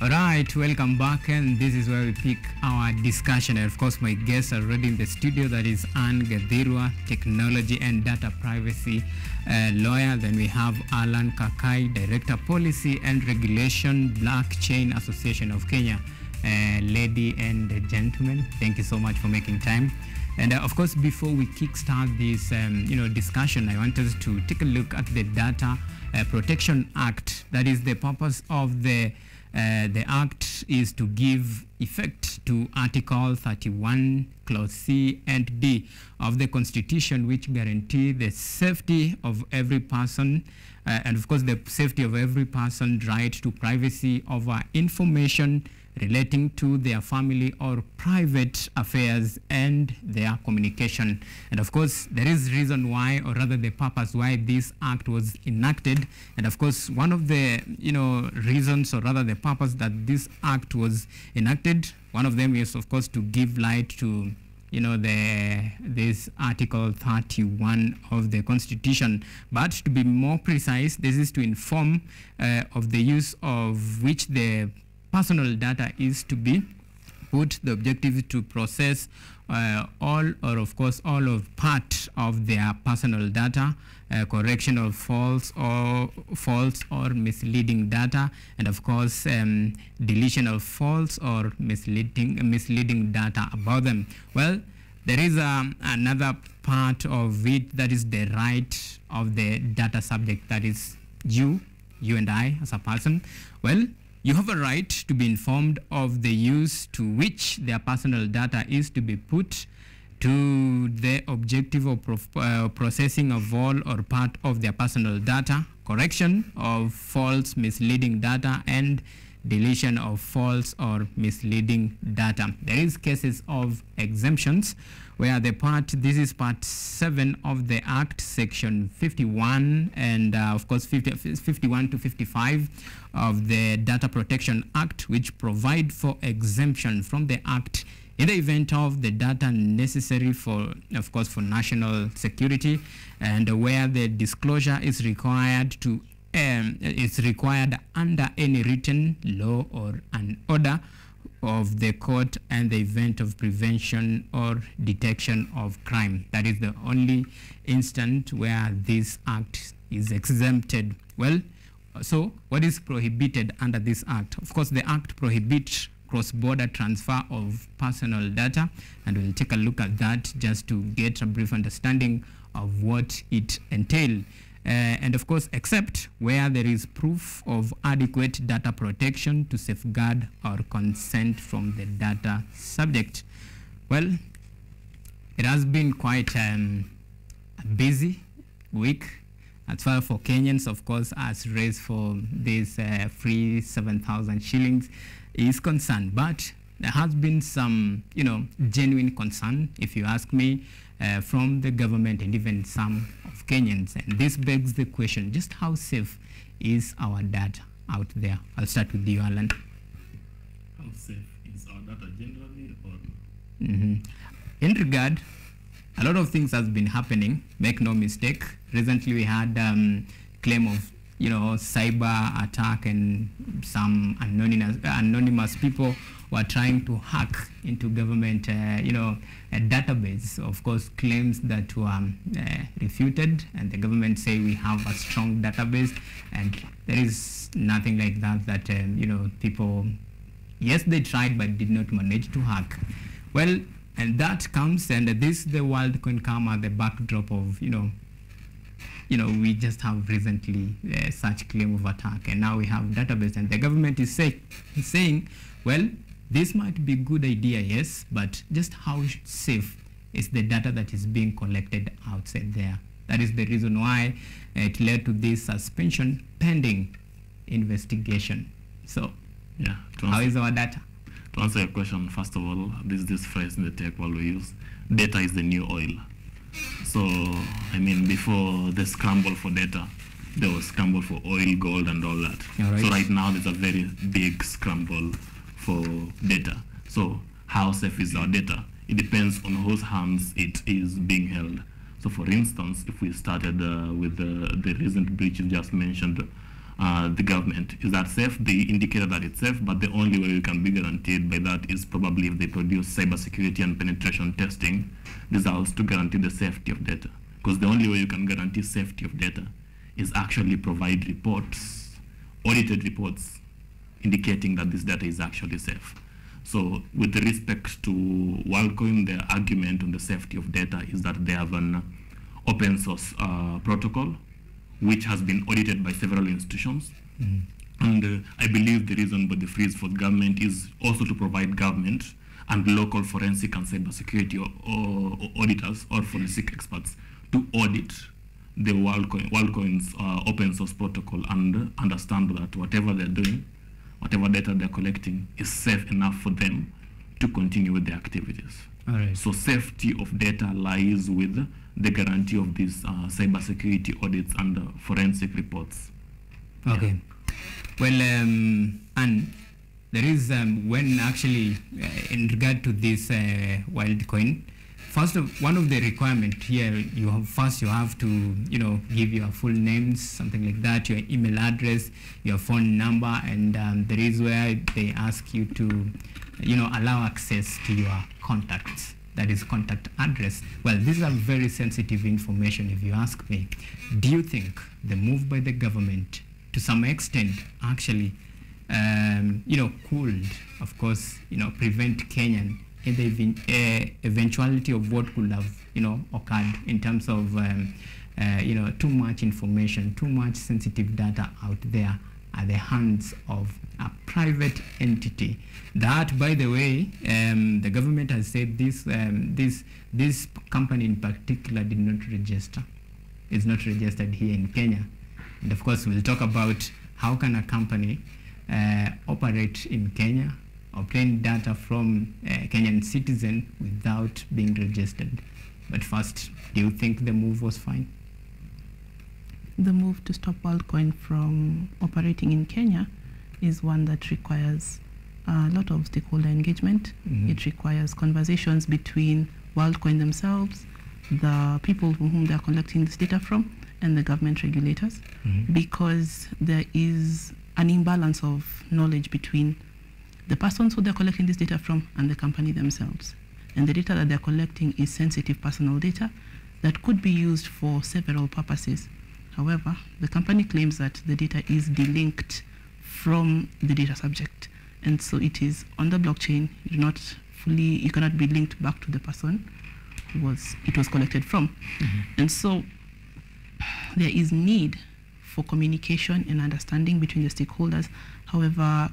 All right, welcome back, and this is where we pick our discussion. And of course, my guests are already in the studio. That is Anne Gadirwa, technology and data privacy uh, lawyer. Then we have Alan Kakai, director policy and regulation, Blockchain Association of Kenya. Uh, lady and gentlemen, thank you so much for making time. And uh, of course, before we kickstart this, um, you know, discussion, I want us to take a look at the Data uh, Protection Act. That is the purpose of the uh, the act is to give effect to Article 31, Clause C and D of the Constitution, which guarantee the safety of every person, uh, and of course the safety of every person right to privacy over information relating to their family or private affairs and their communication. And of course, there is reason why, or rather the purpose why this act was enacted. And of course, one of the, you know, reasons, or rather the purpose that this act was enacted, one of them is of course to give light to you know the this article 31 of the constitution but to be more precise this is to inform uh, of the use of which the personal data is to be put the objective to process uh, all or of course all of part of their personal data uh, correction of false or false or misleading data and of course um, deletion of false or misleading misleading data about them. Well there is um, another part of it that is the right of the data subject that is you you and i as a person. Well you have a right to be informed of the use to which their personal data is to be put to the objective of uh, processing of all or part of their personal data, correction of false, misleading data, and deletion of false or misleading data. There is cases of exemptions where the part, this is part 7 of the Act, section 51, and uh, of course 50, 51 to 55 of the Data Protection Act, which provide for exemption from the Act in the event of the data necessary for, of course, for national security, and where the disclosure is required to um, is required under any written law or an order of the court and the event of prevention or detection of crime. That is the only instant where this act is exempted. Well, so what is prohibited under this act? Of course, the act prohibits cross-border transfer of personal data, and we'll take a look at that just to get a brief understanding of what it entails. Uh, and of course, except where there is proof of adequate data protection to safeguard our consent from the data subject. Well, it has been quite um, a busy week as far for Kenyans, of course, as raised for this uh, free 7,000 shillings is concerned. But there has been some, you know, genuine concern, if you ask me, uh, from the government and even some of Kenyans. And this begs the question, just how safe is our data out there? I'll start with you, Alan. How safe is our data generally or hmm In regard, a lot of things has been happening. Make no mistake. Recently, we had um, claim of you know cyber attack and some anonymous anonymous people were trying to hack into government uh, you know a database. Of course, claims that were um, uh, refuted, and the government say we have a strong database, and there is nothing like that. That um, you know people yes they tried but did not manage to hack well and that comes and this the world can come at the backdrop of you know you know we just have recently uh, such claim of attack and now we have database and the government is say, saying well this might be a good idea yes but just how safe is the data that is being collected outside there that is the reason why it led to this suspension pending investigation so yeah. How is our data to answer your question, first of all, this this phrase in the tech world we use, data is the new oil. So I mean before the scramble for data, there was scramble for oil, gold and all that. Right. So right now there's a very big scramble for data. So how safe is our data? It depends on whose hands it is being held. So for instance, if we started uh, with the, the recent breach you just mentioned uh, the government. Is that safe? They indicated that it's safe, but the only way we can be guaranteed by that is probably if they produce cybersecurity and penetration testing results to guarantee the safety of data. Because the only way you can guarantee safety of data is actually provide reports, audited reports, indicating that this data is actually safe. So with respect to WorldCoin, their argument on the safety of data is that they have an open source uh, protocol which has been audited by several institutions. Mhm. And uh, I believe the reason for the freeze for the government is also to provide government and local forensic and cybersecurity or, or, or auditors or forensic experts to audit the WorldCoin, WorldCoin's uh, open source protocol and understand that whatever they're doing, whatever data they're collecting is safe enough for them to continue with their activities. All right. So safety of data lies with the guarantee of these uh, cybersecurity audits and uh, forensic reports. Okay. Well, um, and there is um, when actually uh, in regard to this uh, WorldCoin, first of one of the requirement here you have first you have to you know give your full names something like that your email address your phone number and um, there is where they ask you to you know allow access to your contacts. That is contact address. Well these are very sensitive information if you ask me. Do you think the move by the government to some extent actually um, you know could of course you know prevent kenyan in the even, uh, eventuality of what could have you know occurred in terms of um, uh, you know too much information too much sensitive data out there at the hands of a private entity. That by the way um, the government has said this um, this this company in particular did not register. It's not registered here in Kenya. And of course we'll talk about how can a company uh, operate in Kenya obtain data from a Kenyan citizen without being registered but first do you think the move was fine The move to stop WorldCoin from operating in Kenya is one that requires a lot of stakeholder engagement. Mhm. It requires conversations between WorldCoin themselves, the people from whom they are collecting this data from, and the government regulators, Mhm. because there is an imbalance of knowledge between the persons who they're collecting this data from and the company themselves. And the data that they're collecting is sensitive personal data that could be used for several purposes. However, the company claims that the data is delinked from the data subject. And so it is on the blockchain, you not fully, you cannot be linked back to the person who was, it was collected from. Mhm. And so there is need for communication and understanding between the stakeholders. However,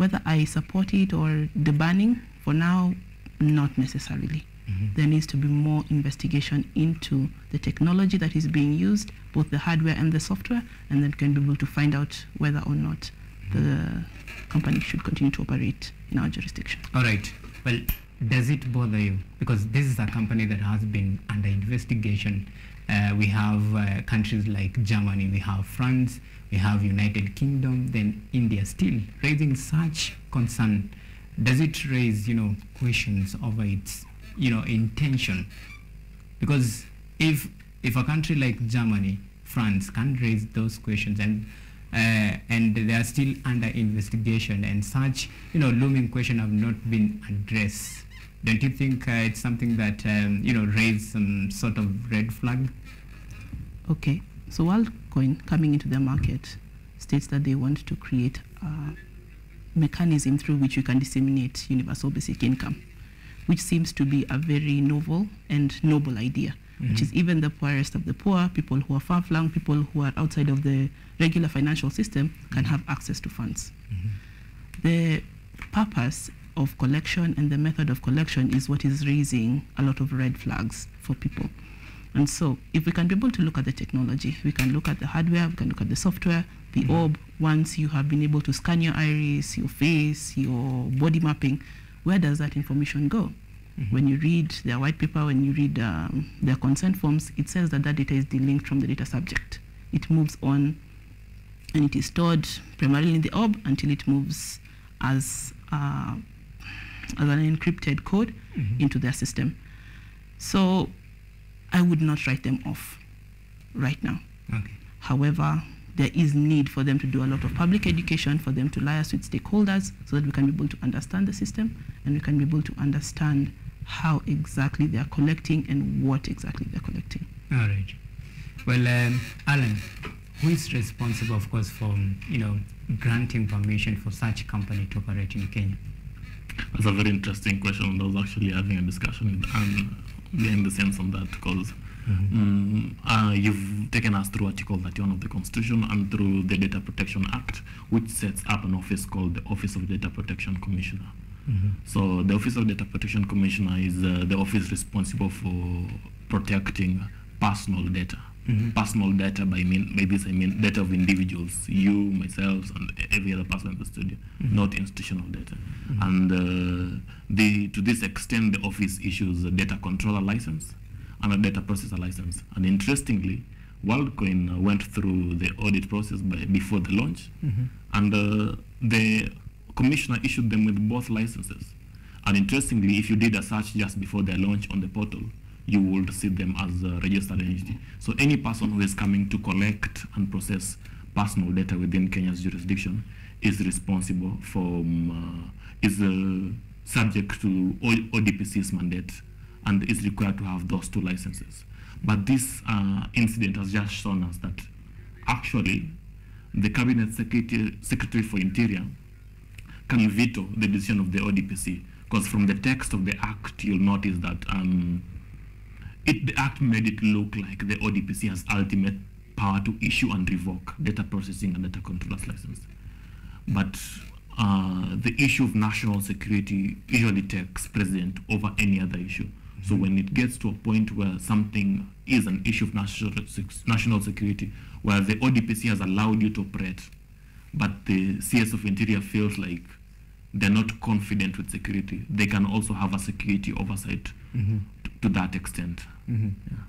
whether I support it or the banning, for now, not necessarily. Mhm. There needs to be more investigation into the technology that is being used, both the hardware and the software, and then can be able to find out whether or not the company should continue to operate in our jurisdiction. All right. Well, does it bother you? Because this is a company that has been under investigation. Uh, we have uh, countries like Germany, we have France, we have United Kingdom, then India still raising such concern. Does it raise, you know, questions over its, you know, intention? Because if if a country like Germany, France can raise those questions and uh, and they are still under investigation and such you know looming question have not been addressed don't you think uh, it's something that um, you know raised some sort of red flag Okay, so WorldCoin coming into the market states that they want to create a mechanism through which you can disseminate universal basic income, which seems to be a very novel and noble idea, which is Mhm. even the poorest of the poor, people who are far-flung, people who are outside of the regular financial system can Mhm. have access to funds. The purpose of collection and the method of collection is what is raising a lot of red flags for people. And so, if we can be able to look at the technology, we can look at the hardware, we can look at the software, the Mhm. orb, once you have been able to scan your iris, your face, your body mapping, where does that information go? Mhm. When you read their white paper, when you read um, their consent forms, it says that that data is delinked from the data subject. It moves on and it is stored primarily in the orb until it moves as, uh, as an encrypted code Mhm. into their system. So I would not write them off right now. okay However, there is need for them to do a lot of public education, for them to liaise with stakeholders so that we can be able to understand the system and we can be able to understand how exactly they are collecting and what exactly they're collecting. All right. Well, um, Alan, who is responsible, of course, for you know granting permission for such company to operate in Kenya? That's a very interesting question. I was actually having a discussion with Anne behind the scenes on that because mm uh, you've taken us through Article 31 of the Constitution and through the Data Protection Act, which sets up an office called the Office of Data Protection Commissioner. So the Office of Data Protection Commissioner is uh, the office responsible for protecting personal data. Mhm. Personal data by mean by this I mean data of individuals, you, myself, and every other person in the studio, not institutional data. And uh, the to this extent, the office issues a data controller license and a data processor license. And interestingly, WorldCoin uh, went through the audit process by, before the launch, and uh, the commissioner issued them with both licenses. And interestingly, if you did a search just before their launch on the portal, you would see them as a registered entity. So any person who is coming to collect and process personal data within Kenya's jurisdiction is responsible for, um, uh, is uh, subject to ODPC's mandate and is required to have those two licenses. But this uh, incident has just shown us that actually the Cabinet Secretary, Secretary for Interior can veto the decision of the ODPC because from the text of the act you'll notice that um, it, the act made it look like the ODPC has ultimate power to issue and revoke data processing and data controllers license. But uh, the issue of national security usually takes precedent over any other issue. So when it gets to a point where something is an issue of national, national security, where the ODPC has allowed you to operate, but the CS of Interior feels like they're not confident with security, they can also have a security oversight Mhm. t- to that extent. Mhm. Yeah.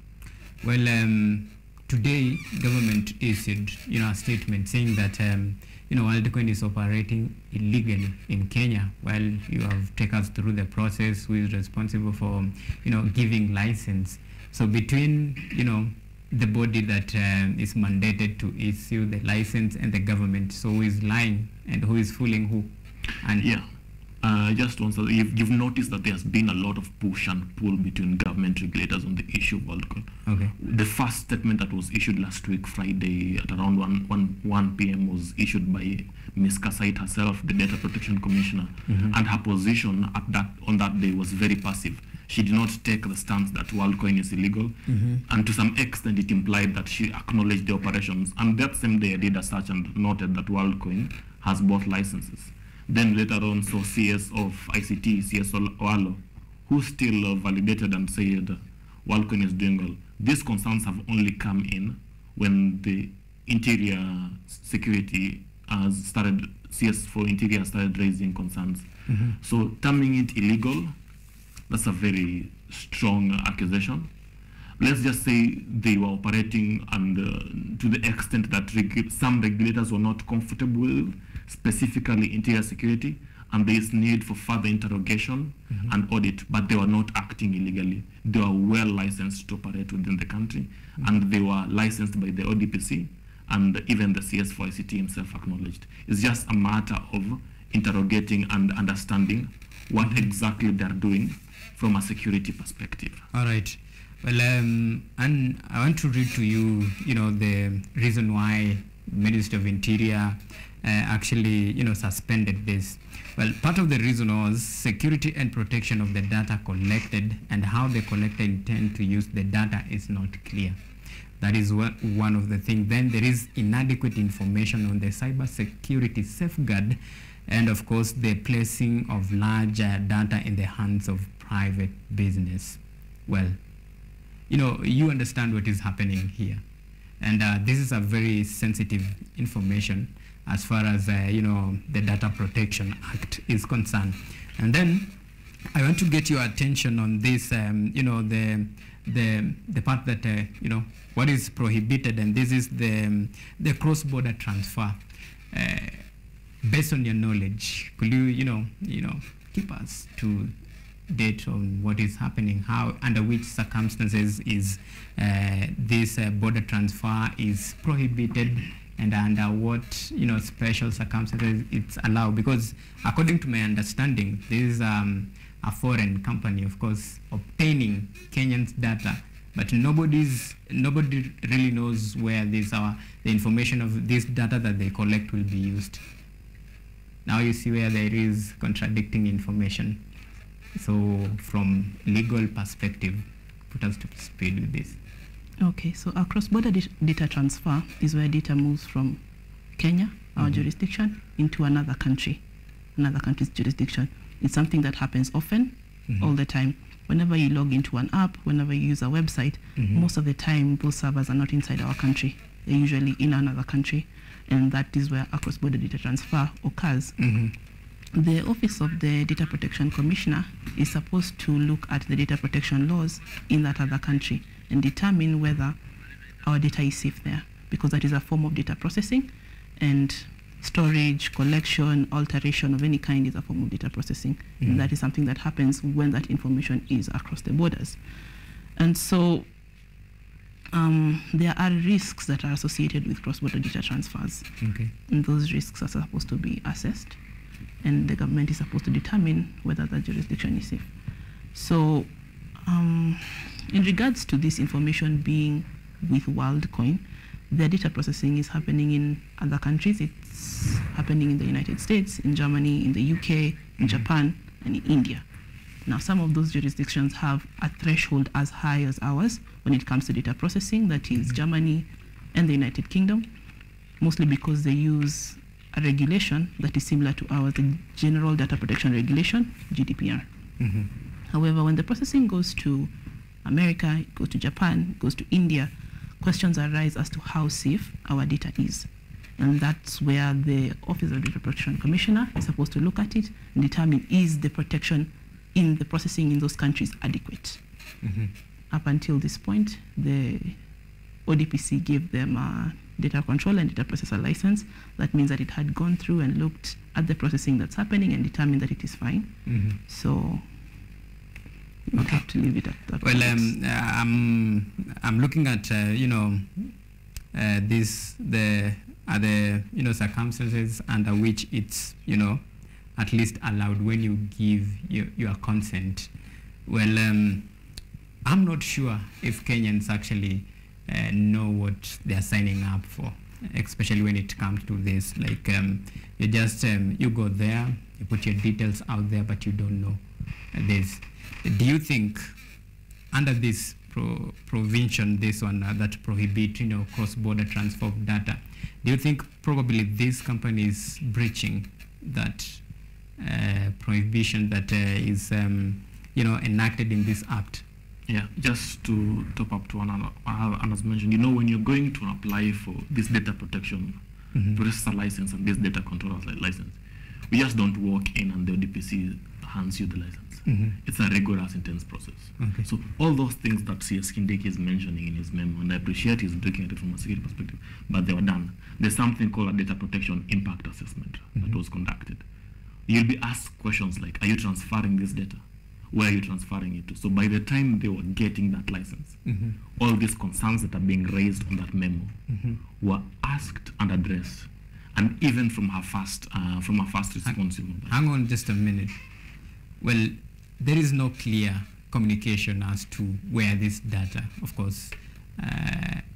Well, um, today government issued you know a statement saying that um, you know WorldCoin is operating illegally in Kenya. While you have taken us through the process, who is responsible for you know giving license. So between you know the body that um, is mandated to issue the license and the government, so who is lying and who is fooling who? And Yeah. Uh, just once, you've, you've noticed that there's been a lot of push and pull between government regulators on the issue of WorldCoin. okay. The first statement that was issued last week, Friday, at around 1, 1, 1 p.m., was issued by Ms. Kassait herself, the Data Protection Commissioner, and her position at that on that day was very passive. She did not take the stance that WorldCoin is illegal, and to some extent, it implied that she acknowledged the operations. And that same day, I did a search and noted that WorldCoin has both licenses. Then later on, saw CS of ICT, CS Owalo, who still uh, validated and said WorldCoin is doing well. These concerns have only come in when the interior security has started, CS for interior started raising concerns. So terming it illegal, that's a very strong accusation. Let's just say they were operating and uh, to the extent that regu- some regulators were not comfortable with, specifically interior security, and there is need for further interrogation and audit, but they were not acting illegally. They were well licensed to operate within the country, and they were licensed by the ODPC, and even the CS4ICT himself acknowledged. It's just a matter of interrogating and understanding what exactly they're doing from a security perspective. All right. Well, um, and I want to read to you, you know, the reason why Ministry of Interior uh, actually, you know, suspended this. Well, part of the reason was security and protection of the data collected and how the collector intend to use the data is not clear. That is one of the things. Then there is inadequate information on the cyber security safeguard and of course the placing of large uh, data in the hands of private business. Well, you know, you understand what is happening here. And uh, this is a very sensitive information as far as, uh, you know, the Data Protection Act is concerned. And then I want to get your attention on this, um, you know, the, the, the part that, uh, you know, what is prohibited, and this is the, um, the cross-border transfer. Uh, based on your knowledge, could you, you know, you know, keep us to date on what is happening, how, under which circumstances is uh, this uh, border transfer is prohibited and under what you know special circumstances it's allowed. Because according to my understanding this is um, a foreign company of course obtaining Kenyans data but nobody's nobody really knows where this our the information of this data that they collect will be used. Now you see where there is contradicting information so from legal perspective put us to speed with this Okay, so a cross-border data transfer is where data moves from Kenya, our Mhm. jurisdiction, into another country, another country's jurisdiction. It's something that happens often, Mhm. all the time. Whenever you log into an app, whenever you use a website, Mhm. most of the time those servers are not inside our country. They're usually in another country, and that is where a cross-border data transfer occurs. The Office of the Data Protection Commissioner is supposed to look at the data protection laws in that other country and determine whether our data is safe there, because that is a form of data processing, and storage, collection, alteration of any kind is a form of data processing. Mhm. And that is something that happens when that information is across the borders. And so um, there are risks that are associated with cross-border data transfers okay and those risks are supposed to be assessed and the government is supposed to determine whether that jurisdiction is safe. So um, in regards to this information being with WorldCoin, the data processing is happening in other countries. It's happening in the United States, in Germany, in the UK, in Mhm. Japan, and in India. Now, some of those jurisdictions have a threshold as high as ours when it comes to data processing, that is Mhm. Germany and the United Kingdom, mostly because they use a regulation that is similar to ours, the General Data Protection Regulation, GDPR. Mhm. However, when the processing goes to America, it goes to Japan, it goes to India, questions arise as to how safe our data is. And that's where the Office of Data Protection Commissioner is supposed to look at it and determine is the protection in the processing in those countries adequate. Mhm. Up until this point, the ODPC gave them a data control and data processor license. That means that it had gone through and looked at the processing that's happening and determined that it is fine. Mhm. So you Okay. have to leave it at that. Well, um, uh, I'm I'm looking at uh, you know uh, this the are the you know circumstances under which it's you know at least allowed when you give your, your consent. Well, um, I'm not sure if Kenyans actually uh, know what they are signing up for, especially when it comes to this. Like um, you just um, you go there, you put your details out there, but you don't know this. Do you think under this pro- provision, this one uh, that prohibit you know cross-border transfer of data, do you think probably this company is breaching that uh, prohibition that uh, is um, you know enacted in this act? Yeah, just to top up to Anna, Anna's mentioned, you know, when you're going to apply for this data protection Mhm. processor license and this data controller license, we just don't walk in and the ODPC hands you the license. Mhm. It's a rigorous, intense process. Okay. So all those things that CS Kindiki is mentioning in his memo, and I appreciate he's looking at it from a security perspective, but they were done. There's something called a data protection impact assessment Mhm. that was conducted. You'll be asked questions like, are you transferring this data? Where are you transferring it to? So by the time they were getting that license, Mhm. all these concerns that are being raised on that memo Mhm. were asked and addressed. And even from her first, uh, from her first response, even. Hang on just a minute. Well, there is no clear communication as to where this data, of course,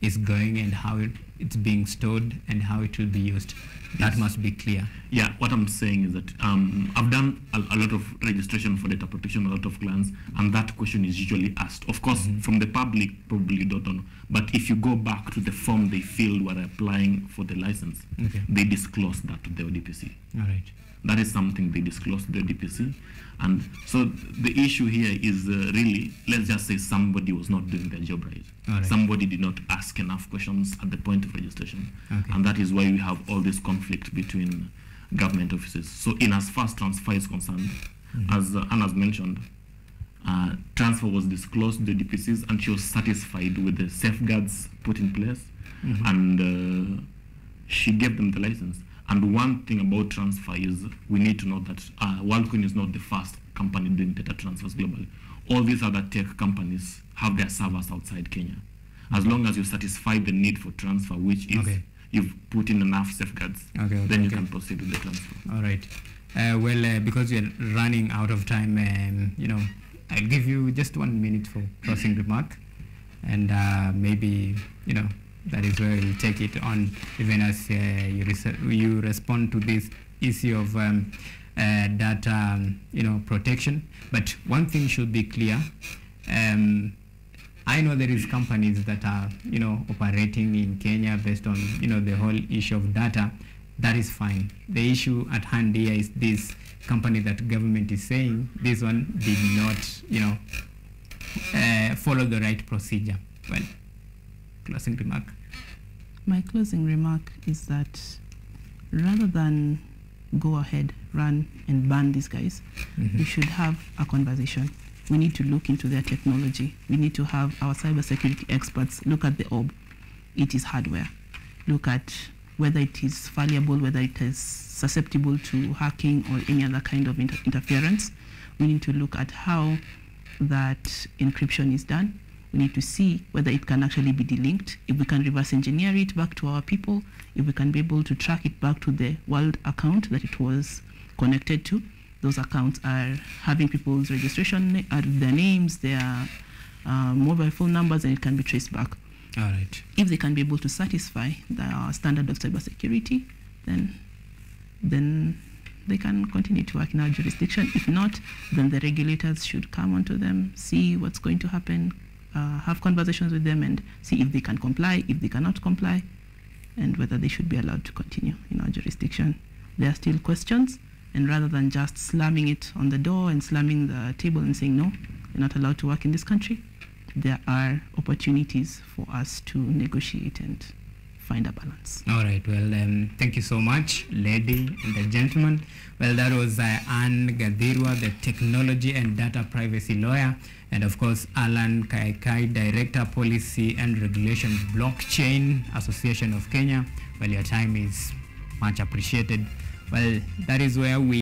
is going and how it, it's being stored and how it will be used. That Yes. must be clear. Yeah, what I'm saying is that um, I've done a, a lot of registration for data protection, a lot of clients, and that question is usually asked. Of course, Mhm. from the public, probably don't know. But if you go back to the form they filled while applying for the license, Okay. they disclose that to the ODPC. All right. That is something they disclosed to the DPC. And so the issue here is uh, really, let's just say somebody was not doing their job right. Right. Somebody did not ask enough questions at the point of registration. Okay. And that is why we have all this conflict between government offices. So in as far as transfer is concerned, Mhm. as uh, Anna's mentioned, uh, transfer was disclosed to the DPCs and she was satisfied with the safeguards put in place Mhm. and uh, she gave them the license. And one thing about transfer is we need to know that uh, WorldCoin is not the first company doing data transfers globally. All these other tech companies have their servers outside Kenya. As long as you satisfy the need for transfer, which is Okay. you've put in enough safeguards, Okay, okay, then you can proceed with the transfer. All right. Uh, well, uh, because we're running out of time, um, you know, I'll give you just one minute for closing remark, and uh, maybe you know that is where we'll take it on, even as uh, you you respond to this issue of um, uh, data, um, you know, protection. But one thing should be clear. Um, I know there is companies that are, you know, operating in Kenya based on, you know, the whole issue of data. That is fine. The issue at hand here is this company that government is saying this one did not, you know, uh, follow the right procedure. Well, closing remark. My closing remark is that rather than go ahead, run, and ban these guys, mm-hmm. we should have a conversation. We need to look into their technology. We need to have our cybersecurity experts look at the orb. It is hardware. Look at whether it is fallible, whether it is susceptible to hacking or any other kind of inter- interference. We need to look at how that encryption is done. We need to see whether it can actually be delinked, if we can reverse engineer it back to our people, if we can be able to track it back to the world account that it was connected to. Those accounts are having people's registration, uh, their names, their uh, mobile phone numbers, and it can be traced back. All right. If they can be able to satisfy the standard of cybersecurity, then then they can continue to work in our jurisdiction. If not, then the regulators should come onto them, see what's going to happen, uh, have conversations with them, and see if they can comply, if they cannot comply, and whether they should be allowed to continue in our jurisdiction. There are still questions, and rather than just slamming it on the door and slamming the table and saying no, you're not allowed to work in this country, there are opportunities for us to negotiate and find a balance. All right. Well, um, thank you so much, lady and the gentleman. Well, that was uh, Anne Gadirwa, the technology and data privacy lawyer, and of course, Alan Kaikai, Director, Policy and Regulation, Blockchain Association of Kenya. Well, your time is much appreciated. Well, that is where we